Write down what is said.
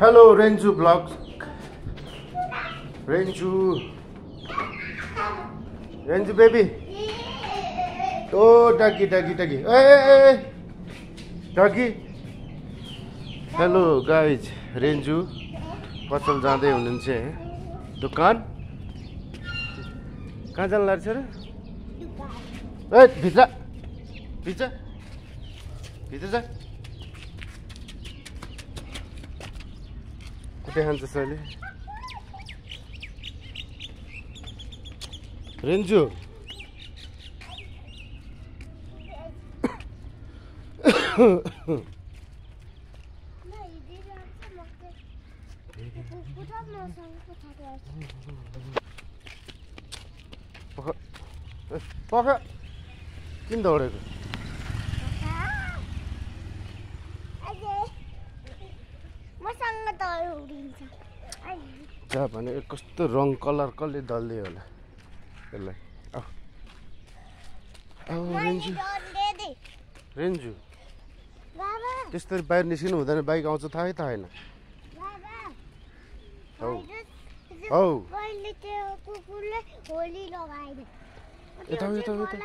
Hello Renju blog Renju Renju baby ओ doggy doggy doggy ए doggy hello guys Renju पसल जाँदै हुनुहुन्छ दोकान? कहाँ जानु लाग्छ र? ए भित्र। भित्र। भित्र जा। कतै खान्छ अहिले रेन्जु पख किन दौडेको मसँग त उडिन्छ जा भने कस्तो रङ कलर कसले दल्दियो होला? यसलाई। आऊ। रेन्जु। त्यसरी बाहिर निस्किनु हुँदैन बाइक आउँछ थाहै थाहेन बाबा। हौ हौ यता यता यता।